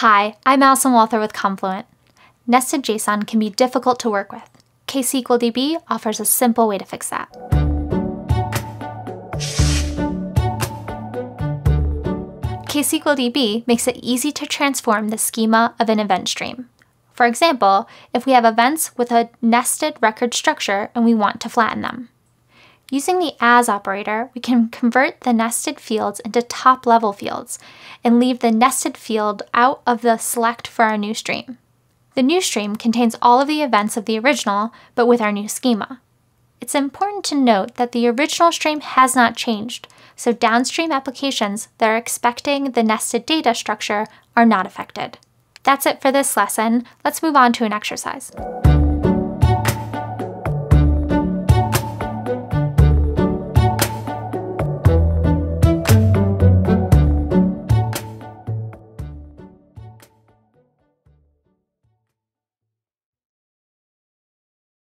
Hi, I'm Allison Walther with Confluent. Nested JSON can be difficult to work with. KSQLDB offers a simple way to fix that. KSQLDB makes it easy to transform the schema of an event stream. For example, if we have events with a nested record structure and we want to flatten them. Using the as operator, we can convert the nested fields into top-level fields and leave the nested field out of the select for our new stream. The new stream contains all of the events of the original, but with our new schema. It's important to note that the original stream has not changed, so downstream applications that are expecting the nested data structure are not affected. That's it for this lesson. Let's move on to an exercise.